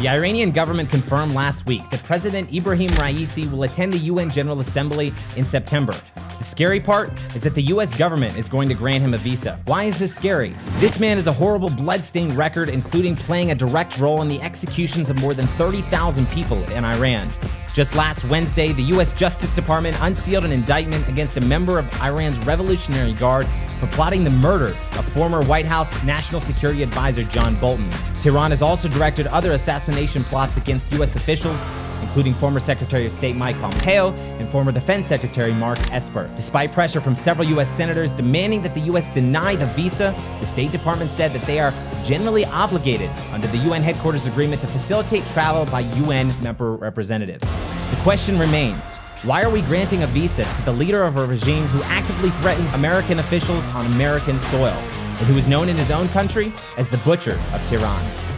The Iranian government confirmed last week that President Ibrahim Raisi will attend the UN General Assembly in September. The scary part is that the US government is going to grant him a visa. Why is this scary? This man has a horrible bloodstained record, including playing a direct role in the executions of more than 30,000 people in Iran. Just last Wednesday, the U.S. Justice Department unsealed an indictment against a member of Iran's Revolutionary Guard for plotting the murder of former White House National Security Advisor John Bolton. Tehran has also directed other assassination plots against U.S. officials, including former Secretary of State Mike Pompeo and former Defense Secretary Mark Esper. Despite pressure from several U.S. senators demanding that the U.S. deny the visa, the State Department said that they are generally obligated under the UN headquarters agreement to facilitate travel by UN member representatives. The question remains why are we granting a visa to the leader of a regime who actively threatens American officials on American soil and who is known in his own country as the Butcher of Tehran?